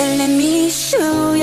telling me sure